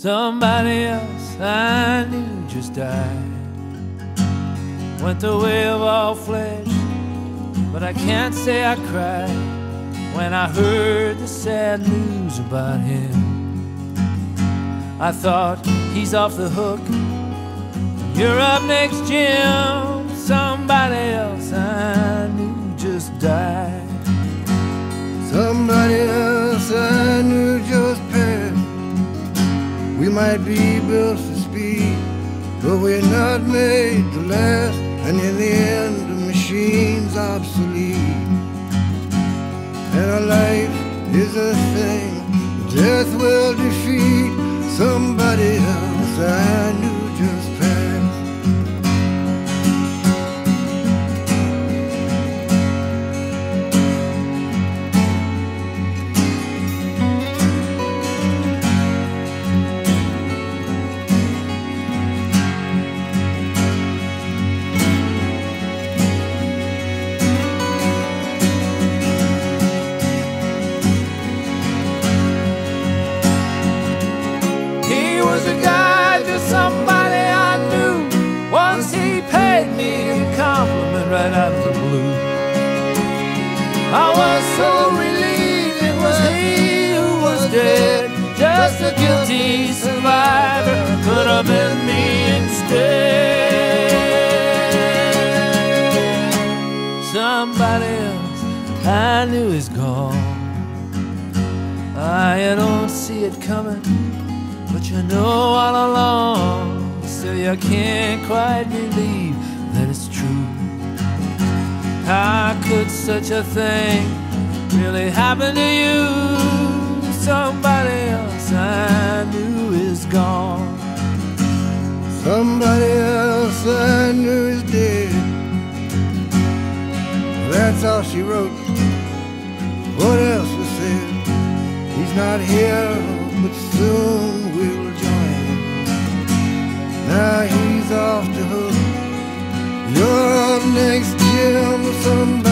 Somebody else I knew just died. Went the way of all flesh, but I can't say I cried when I heard the sad news about him. I thought he's off the hook. You're up next, Jim. Somebody else I knew just died. Somebody might be built for speed, but we're not made to last. And in the end, the machine's obsolete. And our life is a thing death will defeat. Somebody else I Just a guilty survivor could have been me instead. Somebody else I knew is gone. I don't see it coming. But you know all along, still you can't quite believe that it's true. How could such a thing really happen to you? Somebody gone. Somebody else I knew is dead. That's all she wrote. What else was said? He's not here, but soon we'll join him. Now he's off the hook. You're up next, Jim. Somebody